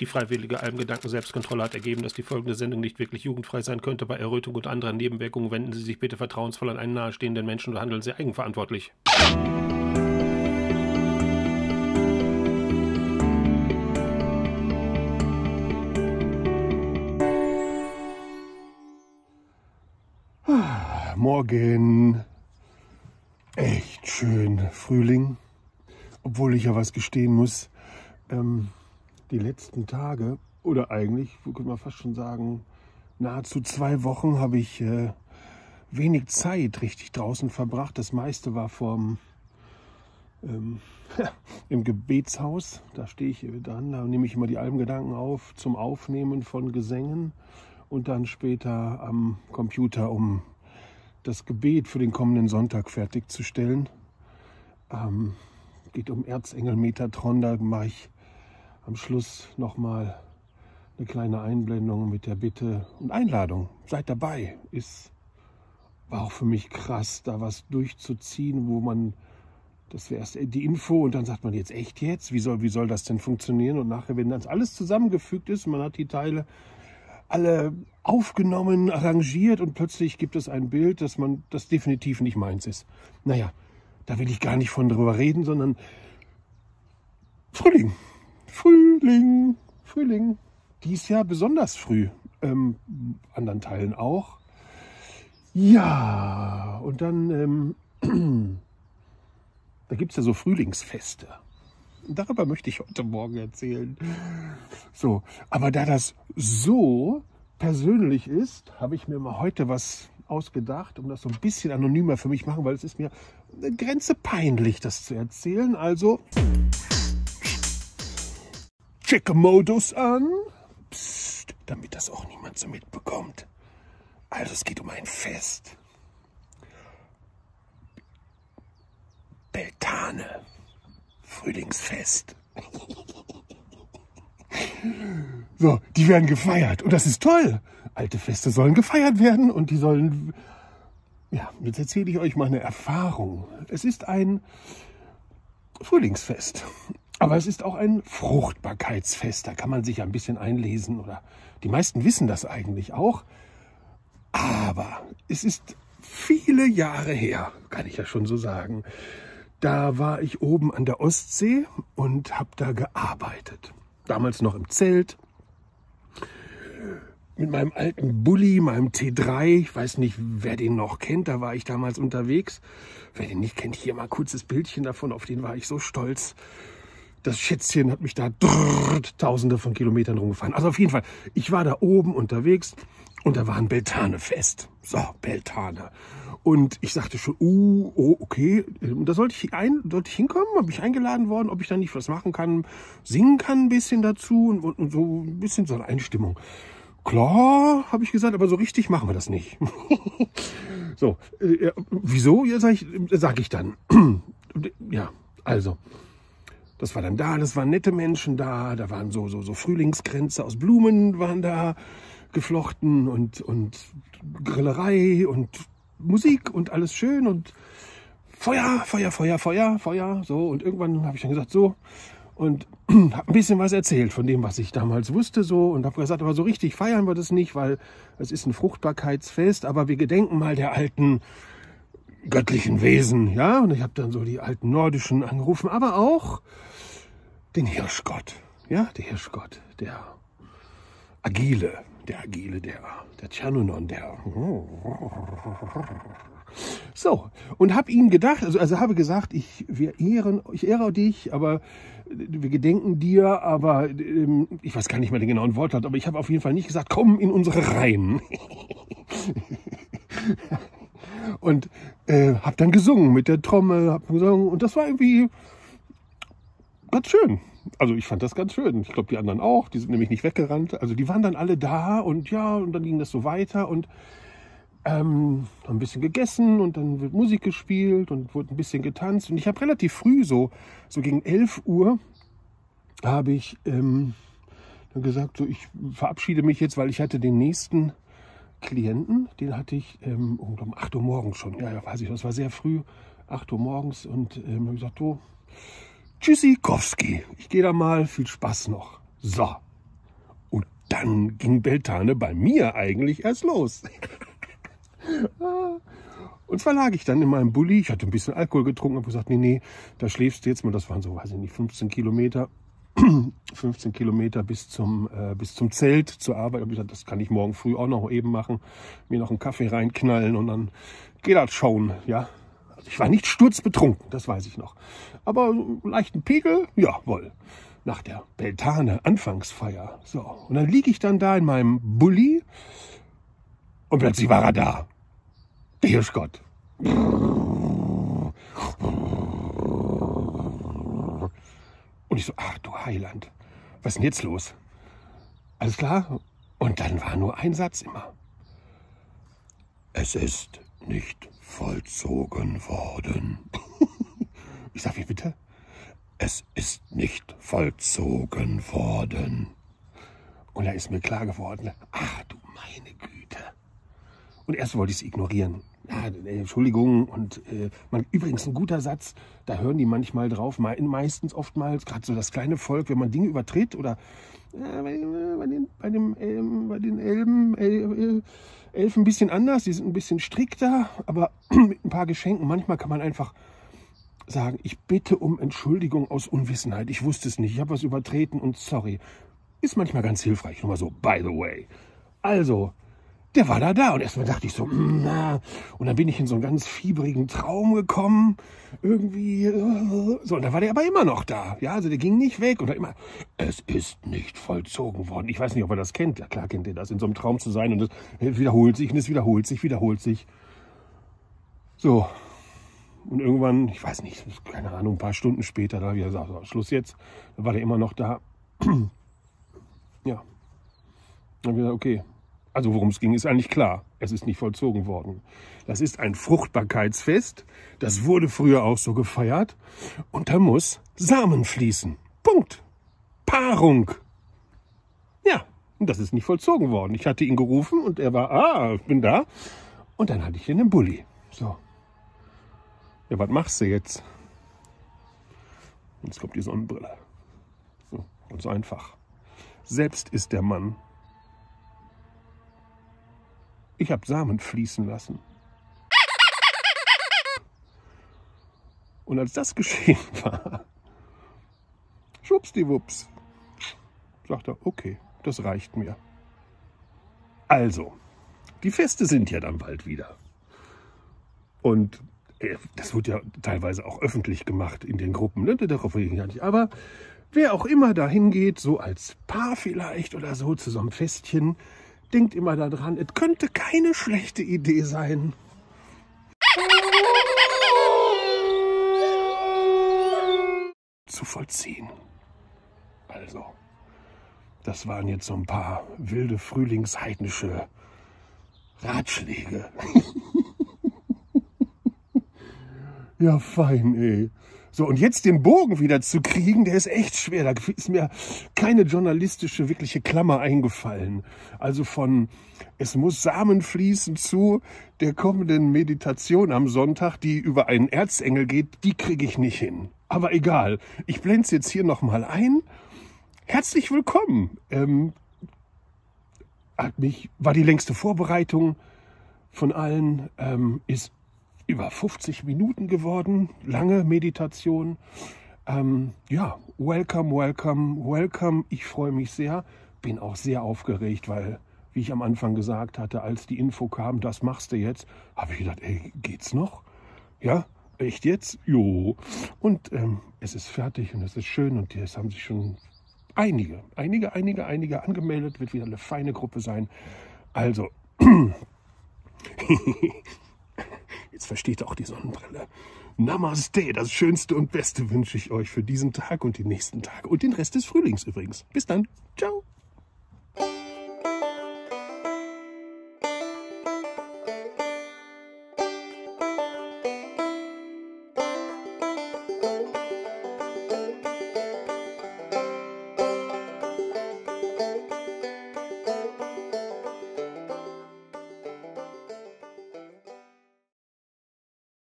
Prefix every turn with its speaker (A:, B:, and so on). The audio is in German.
A: Die freiwillige Almgedanken Selbstkontrolle hat ergeben, dass die folgende Sendung nicht wirklich jugendfrei sein könnte. Bei Errötung und anderen Nebenwirkungen wenden Sie sich bitte vertrauensvoll an einen nahestehenden Menschen und handeln Sie eigenverantwortlich.
B: Morgen. Echt schön. Frühling. Obwohl ich ja was gestehen muss. Ähm, die letzten Tage, oder eigentlich, könnte man fast schon sagen, nahezu zwei Wochen habe ich äh, wenig Zeit richtig draußen verbracht. Das meiste war vom ähm, im Gebetshaus. Da stehe ich dann, da nehme ich immer die Albengedanken auf zum Aufnehmen von Gesängen und dann später am Computer, um das Gebet für den kommenden Sonntag fertigzustellen. Ähm, geht um Erzengel Metatron, da mache ich am Schluss nochmal eine kleine Einblendung mit der Bitte und Einladung. Seid dabei. Ist, war auch für mich krass, da was durchzuziehen, wo man, das wäre erst die Info und dann sagt man jetzt echt jetzt, wie soll, wie soll das denn funktionieren? Und nachher, wenn das alles zusammengefügt ist, man hat die Teile alle aufgenommen, arrangiert und plötzlich gibt es ein Bild, das man, das definitiv nicht meins ist. Naja, da will ich gar nicht von drüber reden, sondern Frühling. Frühling, Frühling. Dies Jahr besonders früh. Ähm, anderen Teilen auch. Ja, und dann, ähm, da gibt es ja so Frühlingsfeste. Darüber möchte ich heute Morgen erzählen. So, aber da das so persönlich ist, habe ich mir mal heute was ausgedacht, um das so ein bisschen anonymer für mich machen, weil es ist mir eine Grenze peinlich, das zu erzählen. Also Check-Modus an, Psst, damit das auch niemand so mitbekommt. Also es geht um ein Fest. Beltane. Frühlingsfest. So, die werden gefeiert und das ist toll. Alte Feste sollen gefeiert werden und die sollen... Ja, jetzt erzähle ich euch mal eine Erfahrung. Es ist ein Frühlingsfest, aber es ist auch ein Fruchtbarkeitsfest. Da kann man sich ein bisschen einlesen oder die meisten wissen das eigentlich auch. Aber es ist viele Jahre her, kann ich ja schon so sagen. Da war ich oben an der Ostsee und habe da gearbeitet damals noch im Zelt, mit meinem alten Bulli, meinem T3. Ich weiß nicht, wer den noch kennt, da war ich damals unterwegs. Wer den nicht kennt, hier mal kurzes Bildchen davon, auf den war ich so stolz. Das Schätzchen hat mich da drrrt, tausende von Kilometern rumgefahren. Also auf jeden Fall, ich war da oben unterwegs und da war ein Beltane-Fest. So, Beltane. Und ich sagte schon, uh, oh, okay, da sollte ich, ein, sollte ich hinkommen, habe ich eingeladen worden, ob ich da nicht was machen kann, singen kann ein bisschen dazu und, und so ein bisschen so eine Einstimmung. Klar, habe ich gesagt, aber so richtig machen wir das nicht. so, äh, wieso? Ja, sag ich, sag ich dann. ja, also, das war dann da, das waren nette Menschen da, da waren so, so, so Frühlingskränze aus Blumen waren da geflochten und, und Grillerei und Musik und alles schön und Feuer, Feuer, Feuer, Feuer, Feuer, so. Und irgendwann habe ich dann gesagt, so. Und habe ein bisschen was erzählt von dem, was ich damals wusste, so. Und habe gesagt, aber so richtig feiern wir das nicht, weil es ist ein Fruchtbarkeitsfest, aber wir gedenken mal der alten göttlichen Wesen, ja. Und ich habe dann so die alten nordischen angerufen, aber auch den Hirschgott, ja, der Hirschgott, der Agile, der Agile, der, der Tschernonon, der... So, und habe ihm gedacht, also, also habe gesagt, ich, wir ehren, ich ehre dich, aber wir gedenken dir, aber ähm, ich weiß gar nicht mehr den genauen Wortlaut, aber ich habe auf jeden Fall nicht gesagt, komm in unsere Reihen. und äh, habe dann gesungen mit der Trommel, habe gesungen und das war irgendwie ganz schön also ich fand das ganz schön. Ich glaube, die anderen auch. Die sind nämlich nicht weggerannt. Also die waren dann alle da und ja, und dann ging das so weiter und ähm, ein bisschen gegessen und dann wird Musik gespielt und wurde ein bisschen getanzt. Und ich habe relativ früh, so, so gegen 11 Uhr, habe ich ähm, dann gesagt, so ich verabschiede mich jetzt, weil ich hatte den nächsten Klienten, den hatte ich ähm, um 8 Uhr morgens schon. Ja, ja, weiß ich, das war sehr früh, 8 Uhr morgens und ähm, habe gesagt, so, Tschüssikowski. Ich gehe da mal. Viel Spaß noch. So, dann ging Beltane bei mir eigentlich erst los. Und zwar lag ich dann in meinem Bulli, ich hatte ein bisschen Alkohol getrunken, habe gesagt, nee, nee, da schläfst du jetzt mal, das waren so, weiß ich nicht, 15 Kilometer, 15 Kilometer bis zum, äh, bis zum Zelt zur Arbeit. Ich gesagt, das kann ich morgen früh auch noch eben machen, mir noch einen Kaffee reinknallen und dann geht das schon, ja. Also ich war nicht sturzbetrunken, das weiß ich noch. Aber leichten Pegel, jawohl. Nach der Beltane Anfangsfeier. So, und dann liege ich dann da in meinem Bulli und plötzlich war er da. Der Hirschgott. Und ich so, ach du Heiland, was ist denn jetzt los? Alles klar? Und dann war nur ein Satz immer. Es ist nicht vollzogen worden. ich sag, wie bitte? Es ist nicht vollzogen worden. Und da ist mir klar geworden, ach du meine Güte. Und erst wollte ich es ignorieren. Ja, Entschuldigung. Und äh, man, übrigens ein guter Satz, da hören die manchmal drauf, meistens oftmals, gerade so das kleine Volk, wenn man Dinge übertritt oder äh, bei, den, bei, dem, äh, bei den Elben, äh, Elfen ein bisschen anders, die sind ein bisschen strikter, aber mit ein paar Geschenken. Manchmal kann man einfach sagen, ich bitte um Entschuldigung aus Unwissenheit. Ich wusste es nicht, ich habe was übertreten und sorry. Ist manchmal ganz hilfreich, nur mal so, by the way. Also, der war da da. Und erstmal dachte ich so, mm, na, und dann bin ich in so einen ganz fiebrigen Traum gekommen, irgendwie, äh, so, und da war der aber immer noch da, ja, also der ging nicht weg. Und immer, es ist nicht vollzogen worden. Ich weiß nicht, ob er das kennt, ja klar kennt ihr das, in so einem Traum zu sein. Und es wiederholt sich und es wiederholt sich, wiederholt sich. So, und irgendwann, ich weiß nicht, keine Ahnung, ein paar Stunden später, da habe ich gesagt, Schluss jetzt, da war der immer noch da. ja. Dann habe ich gesagt, okay, also worum es ging, ist eigentlich klar. Es ist nicht vollzogen worden. Das ist ein Fruchtbarkeitsfest. Das wurde früher auch so gefeiert. Und da muss Samen fließen. Punkt. Paarung. Ja, und das ist nicht vollzogen worden. Ich hatte ihn gerufen und er war, ah, ich bin da. Und dann hatte ich ihn im Bulli. So. Ja, was machst du jetzt? Jetzt kommt die Sonnenbrille. So, ganz einfach. Selbst ist der Mann ich habe Samen fließen lassen. Und als das geschehen war, schwuppsdiwupps, sagt er, okay, das reicht mir. Also, die Feste sind ja dann bald wieder. Und äh, das wird ja teilweise auch öffentlich gemacht in den Gruppen, ne? darauf ich gar nicht. Aber wer auch immer da hingeht, so als Paar vielleicht oder so zu so einem Festchen, denkt immer daran, es könnte keine schlechte Idee sein. zu vollziehen. Also, das waren jetzt so ein paar wilde frühlingsheidnische Ratschläge. ja, fein, ey. So, und jetzt den Bogen wieder zu kriegen, der ist echt schwer. Da ist mir keine journalistische, wirkliche Klammer eingefallen. Also von es muss Samen fließen zu der kommenden Meditation am Sonntag, die über einen Erzengel geht, die kriege ich nicht hin. Aber egal, ich blende es jetzt hier nochmal ein. Herzlich willkommen. Ähm, hat mich, war die längste Vorbereitung von allen, ähm, ist über 50 Minuten geworden, lange Meditation. Ähm, ja, welcome, welcome, welcome. Ich freue mich sehr, bin auch sehr aufgeregt, weil, wie ich am Anfang gesagt hatte, als die Info kam, das machst du jetzt, habe ich gedacht, ey, geht's noch? Ja, echt jetzt? Jo. Und ähm, es ist fertig und es ist schön und es haben sich schon einige, einige, einige, einige angemeldet, wird wieder eine feine Gruppe sein. Also, Jetzt versteht auch die Sonnenbrille. Namaste, das Schönste und Beste wünsche ich euch für diesen Tag und die nächsten Tage und den Rest des Frühlings übrigens. Bis dann. Ciao.